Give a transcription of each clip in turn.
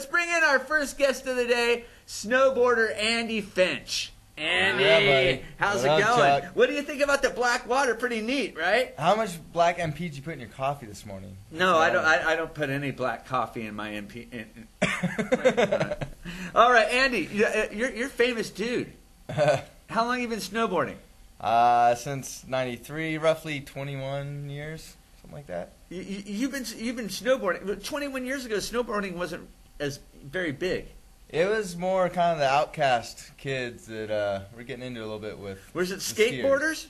let's bring in our first guest of the day, snowboarder Andy Finch. Andy, Yeah, how's What it up, going? Chuck? What do you think about the black water? Pretty neat, right? How much black MP did you put in your coffee this morning? No, I don't. I, I don't put any black coffee in my MP. In, in- All right, Andy, you- uh, you're you're a famous dude. How long you been snowboarding? uh, since '93, roughly 21 years, something like that. You, you, you've been you've been snowboarding. 21 years ago, snowboarding wasn't as very big. It was more kind of the outcast kids that uh, we're getting into a little bit with Was it skiers. skateboarders?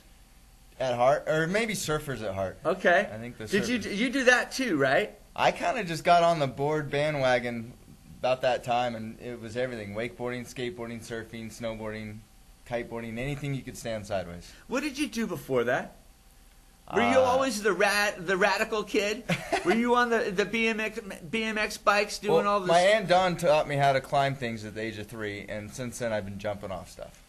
at heart, or maybe surfers at heart. Okay. I think the Did you you do that too, right? I kind of just got on the board bandwagon about that time, and it was everything: wakeboarding, skateboarding, surfing, snowboarding, kiteboarding, anything you could stand sideways. What did you do before that? Were you Uh, always the rat, the radical kid? Were you on the the BMX BMX bikes doing well, all this? My aunt Dawn taught me how to climb things at the age of three, and since then I've been jumping off stuff.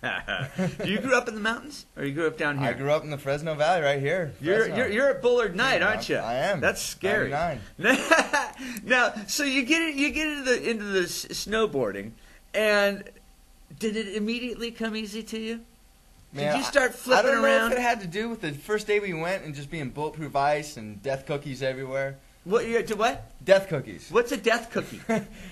you grew up in the mountains, or you grew up down here? I grew up in the Fresno Valley, right here. You're, Fresno. you're you're at Bullard Knight, Yeah, aren't you? I am. That's scary. 99. now, so you get it, you get into the into the snowboarding, and did it immediately come easy to you? Man, did you start flipping I don't around? know if it had to do with the first day we went and just being bulletproof ice and death cookies everywhere. What you to what? Death cookies. What's a death cookie?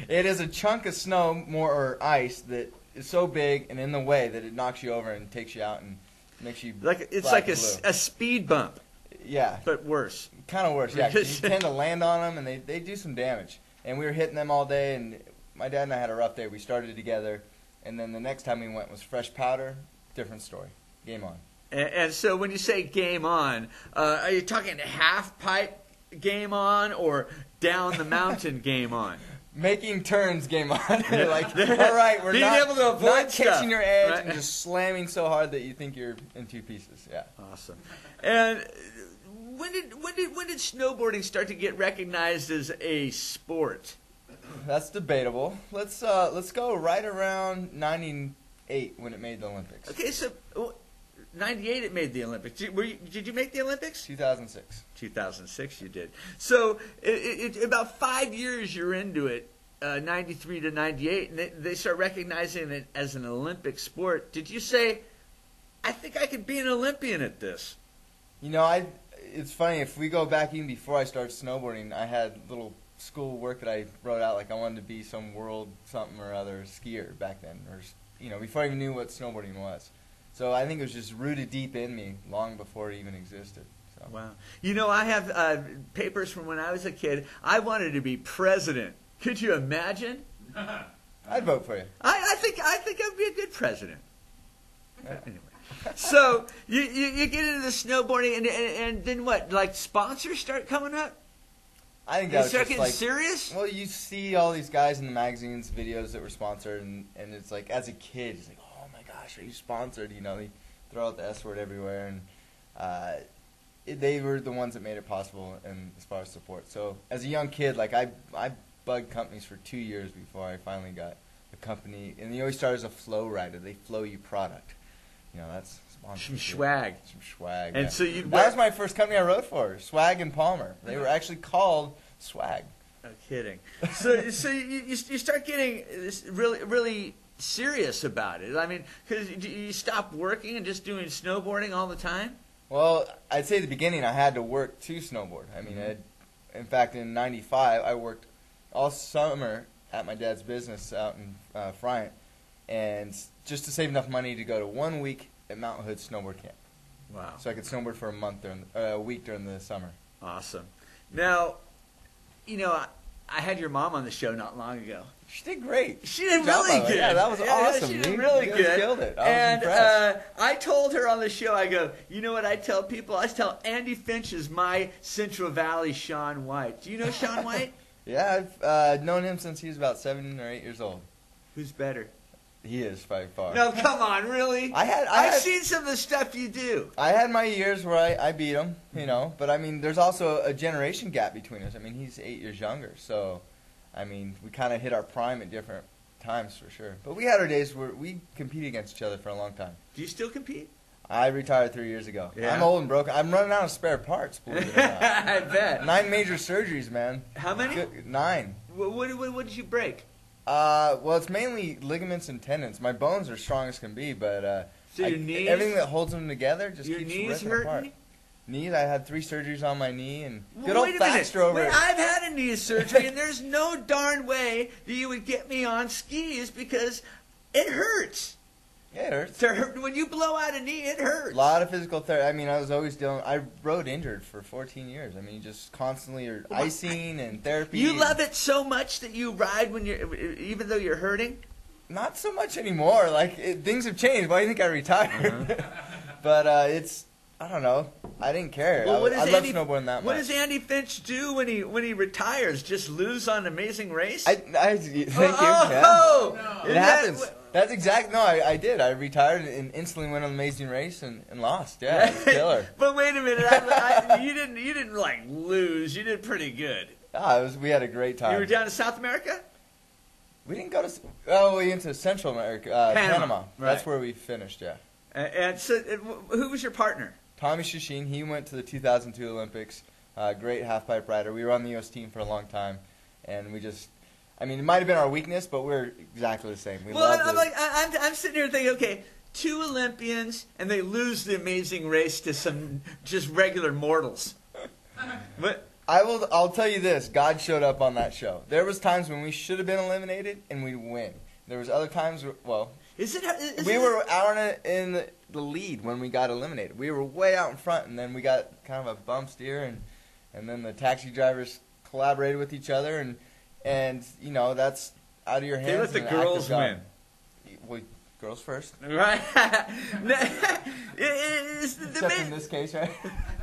it is a chunk of snow, more or ice that is so big and in the way that it knocks you over and takes you out and makes you like it's like a, a speed bump, yeah, but worse. kind of worse. Yeah, 'cause you tend to land on them and they they do some damage. And we were hitting them all day, and my dad and I had a rough day. We started together, and then the next time we went was fresh powder. Different story. Game on. And, and so when you say game on, uh, are you talking half pipe game on or down the mountain game on? Making turns game on. You're like, all right, we're Being not, able to avoid not stuff, catching your edge right? and just slamming so hard that you think you're in two pieces. Yeah. Awesome. And when did when did when did snowboarding start to get recognized as a sport? That's debatable. Let's uh, let's go right around '98 when it made the Olympics. Okay, so '98 it made the Olympics. Did, were you, did you make the Olympics? 2006. 2006 you did. So it, it, about five years you're into it, uh, 93 to 98, and they, they start recognizing it as an Olympic sport. Did you say, I think I could be an Olympian at this? You know, I. It's funny if we go back even before I started snowboarding, I had little school work that I wrote out like I wanted to be some world something or other skier back then, or you know, before I even knew what snowboarding was. So I think it was just rooted deep in me long before it even existed. So. Wow. You know, I have uh, papers from when I was a kid. I wanted to be president. Could you imagine? I'd vote for you. I, I think I think I'd be a good president. Anyway, so you, you you get into the snowboarding, and, and and then what? Like sponsors start coming up. I think They that was just like serious. Well, you see all these guys in the magazines, videos that were sponsored, and, and it's like, as a kid, it's like, oh my gosh, are you sponsored? You know, they throw out the S word everywhere, and uh, it, they were the ones that made it possible, and as far as support. So, as a young kid, like I, I bugged companies for two years before I finally got a company, and you always start as a flow rider. They flow you product. You know, that's Some sponsorship. swag. Some swag. And yeah. so you that was my first company I wrote for, Swag and Palmer. They were actually called Swag. No kidding. So, so you, you you start getting this really really serious about it. I mean, because you stop working and just doing snowboarding all the time. Well, I'd say at the beginning I had to work to snowboard. I mean, Mhm. I'd, in fact, in '95 I worked all summer at my dad's business out in uh, and just to save enough money to go to one week at Mount Hood snowboard camp, Wow, so I could snowboard for a month during uh, a week during the summer. awesome. Now, you know, I, I had your mom on the show not long ago. She did great. She did job, really good. Yeah, that was awesome. She did really you good. killed it. I was and uh. I told her on the show, I go, you know what I tell people? I tell Andy Finch is my Central Valley Shaun White. Do you know Shaun White? Yeah, I've uh, known him since he was about seven or eight years old. Who's better? He is by far. No, come on, really? I had I I've had, seen some of the stuff you do. I had my years where I, I beat him, you know, but I mean, there's also a generation gap between us. I mean, he's eight years younger, so I mean, we kind of hit our prime at different times for sure. But we had our days where we competed against each other for a long time. Do you still compete? I retired three years ago. Yeah. I'm old and broken. I'm running out of spare parts. Believe it or not. I bet. Nine major surgeries, man. How many? Good- Nine. What, what, what did you break? Uh, well, it's mainly ligaments and tendons. My bones are strong as can be, but uh, So I- knees? everything that holds them together just Your keeps knees ripping hurting apart. Knees, I had three surgeries on my knee, and good Well, old wait a minute. Thaxter over. Wait, it. I've had a knee surgery, and there's no darn way that you would get me on skis because it hurts. Yeah, it hurts. When you blow out a knee, it hurts. A lot of physical therapy. I mean, I was always dealing. I rode injured for 14 years. I mean, just constantly are icing and therapy. You love it so much that you ride when you're, even though you're hurting. Not so much anymore. Like it, things have changed. Why do you think I retired? Uh-huh. but uh, it's I don't know. I didn't care. Well, I, what does I love Andy? snowboarding that what much. does Andy Finch do when he when he retires? Just lose on Amazing Race? I, I thank you. oh, yeah. oh, It Isn't happens. what- That's exact. No, I, I did. I retired and instantly went on an amazing race and, and lost. Yeah, killer. but wait a minute, I, I, you didn't you didn't like lose. You did pretty good. Ah, it was. We had a great time. You were down to South America. we didn't go to. Oh, we went to Central America, uh, Panama. Panama. That's where we finished. Yeah. And, and so, uh, who was your partner? Tommy Czeschin, he went to the 2002 Olympics. Uh, great half pipe rider. We were on the U.S. team for a long time, and we just. I mean, it might have been our weakness, but we're exactly the same. We well, loved I'm it. like, I'm, I'm sitting here thinking, okay, two Olympians, and they lose the amazing race to some just regular mortals. But I will. I'll tell you this: God showed up on that show. There was times when we should have been eliminated and we'd win. There was other times. Where, well, is it? Is we it, were out in, in the lead when we got eliminated. We were way out in front, and then we got kind of a bump steer, and and then the taxi drivers collaborated with each other, and and you know that's out of your hands. They let the and an act of girls win. Well, girls first. Right. No, it- it's the, Except in this case, right?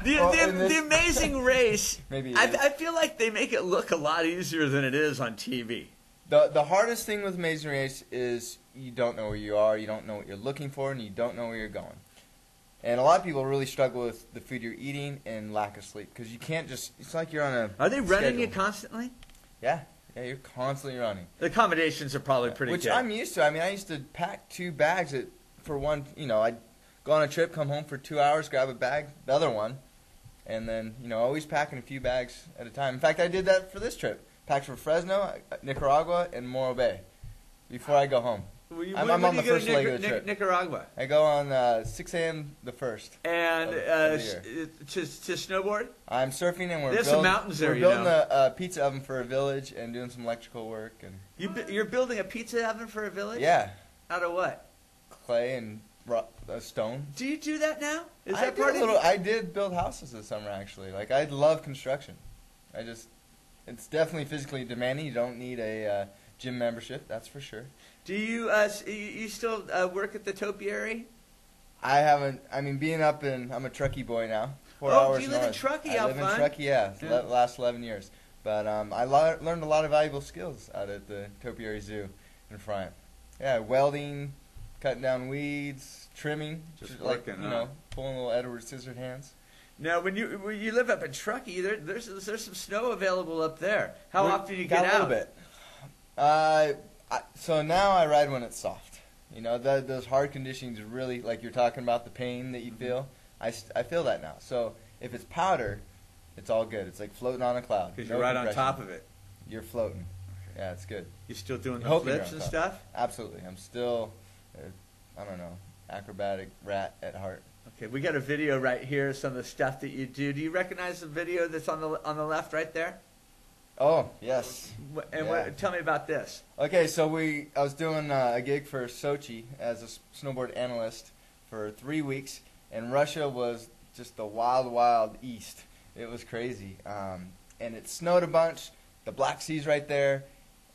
the, Well, the, this- the amazing race. Maybe it I. I feel like they make it look a lot easier than it is on TV. The the hardest thing with Amazing Race is you don't know where you are, you don't know what you're looking for, and you don't know where you're going. And a lot of people really struggle with the food you're eating and lack of sleep because you can't just. It's like you're on a. Are they running you schedule. constantly? Yeah, yeah, you're constantly running. The accommodations are probably pretty good. Which good. I'm used to. I mean, I used to pack two bags at, for one. You know, I'd go on a trip, come home for two hours, grab a bag, the other one, and then you know always packing a few bags at a time. In fact, I did that for this trip. Packed for Fresno, Nicaragua, and Morro Bay before I go home. Well, you- I'm- when- I'm when on the first to leg of the trip. Nicaragua. I go on uh, 6 a.m. the first. And Of- uh, year. uh, to, to snowboard? I'm surfing and we're There's building, some mountains there, We're you building know. a, a pizza oven for a village and doing some electrical work and You, bu- you're building a pizza oven for a village? yeah, Out of what? clay and ro- uh, stone. Do you do that now? Is I that did part a of little. I did build houses this summer actually. Like I love construction. I just, it's definitely physically demanding. You don't need a uh, gym membership, that's for sure. Do you uh, you, you still uh, work at the topiary? I haven't. I mean, being up in, I'm a Truckee boy now. Four Oh, hours you live in north. Truckee, I how live fun. in Truckee, yeah. Yeah. The last 11 years. But um, I lo- learned a lot of valuable skills out at the Topiary Zoo in front. Yeah, welding, cutting down weeds, trimming, Just like working, you huh? know, pulling little Edward Scissorhands. Now, when you when you live up in Truckee, there, there's there's some snow available up there. How We often do you got get a little out? bit. Uh, I, so now I ride when it's soft. You know, that those hard conditions really, like you're talking about the pain that you Mhm. feel. I, I feel that now. So if it's powder, it's all good. It's like floating on a cloud. Because No you're right on top of it. You're floating. Yeah, it's good. You're still doing the flips and stuff. Absolutely. I'm still, uh, I don't know, acrobatic rat at heart. Okay, we got a video right here. Some of the stuff that you do. Do you recognize the video that's on the on the left right there? Oh, yes. And Yeah. what, tell me about this. Okay, so we I was doing uh, a gig for Sochi as a snowboard analyst for three weeks, and Russia was just the wild, wild east. It was crazy, um, and it snowed a bunch. The Black Sea's right there,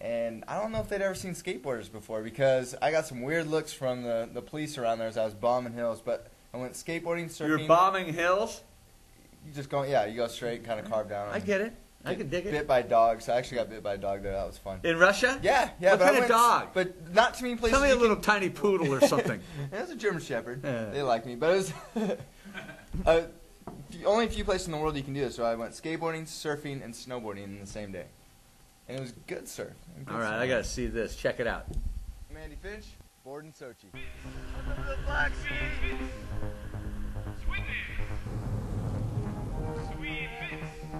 and I don't know if they'd ever seen skateboarders before because I got some weird looks from the, the police around there as I was bombing hills. But I went skateboarding, surfing. You're bombing hills. You just go, yeah, you go straight, kind of carve down. I get it. I can dig it. Bit by dogs. I actually got bit by a dog there. That was fun. In Russia? Yeah, yeah. What but kind I of went, dog? But not too many places. Tell me a you little tiny poodle or something. It was a German Shepherd. Yeah. They like me, but it was uh, the only few places in the world you can do this. So I went skateboarding, surfing, and snowboarding in the same day, and it was good surf. and good All right, I gotta see this. Check it out. Mandy Finch, board in Sochi.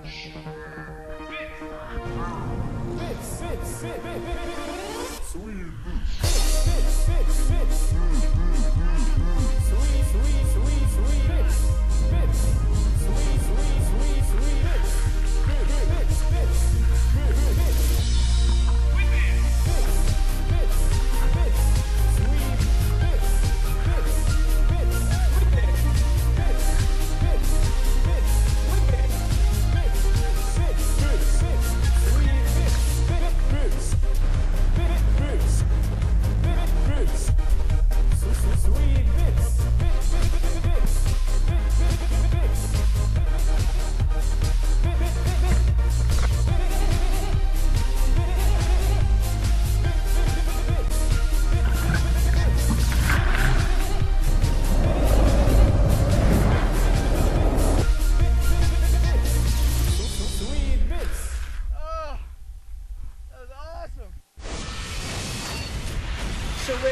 The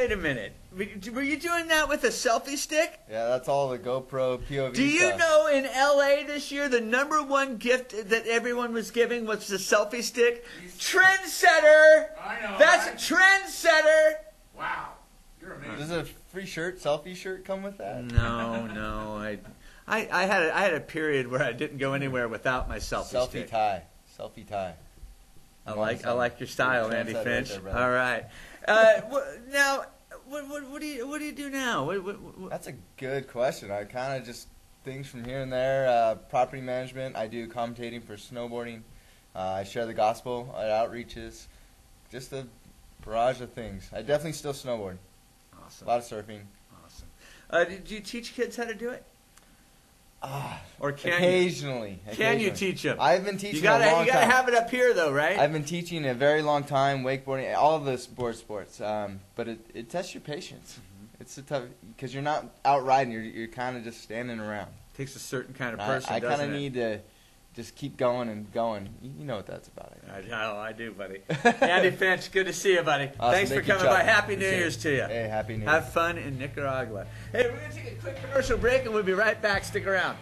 wait a minute. Were- Were you doing that with a selfie stick? Yeah, that's all the GoPro POV. Do you stuff. know in LA this year the number one gift that everyone was giving was the selfie stick? Trendsetter! I know. That's a right? trendsetter! wow. You're amazing. Does a free shirt, selfie shirt, come with that? No, no. I, I, I had a, I had a period where I didn't go anywhere without my selfie, Selfie stick. tie. Selfie tie. I like I like your style, Trendsetter Andy right Finch. there. All right. Uh, wh- now, what, what, what do you what do you do now? What, what, what, That's a good question. I kind of just things from here and there. Uh, property management. I do commentating for snowboarding. Uh, I share the gospel at outreaches. Just a barrage of things. I definitely still snowboard. Awesome. A lot of surfing. Awesome. Uh, did you teach kids how to do it, Ah, or can you? occasionally. Can you teach them? I've been teaching You gotta a long you gotta time. have it up here though, right? I've been teaching a very long time, wakeboarding, all of the sport sports. Um, but it, it tests your patience. Mm-hmm. It's a tough because you're not out riding. You're you're kind of just standing around. It takes a certain kind of person, I kind doesn't of need to just keep going and going. You, know what that's about. I I, know, I do, buddy. Andy Finch, good to see you, buddy. Awesome. Thanks for Thank you, coming by. Happy New Appreciate Year's it. to you. Hey, happy New Year. Have fun in Nicaragua. Hey, we're going to take a quick commercial break and we'll be right back. Stick around.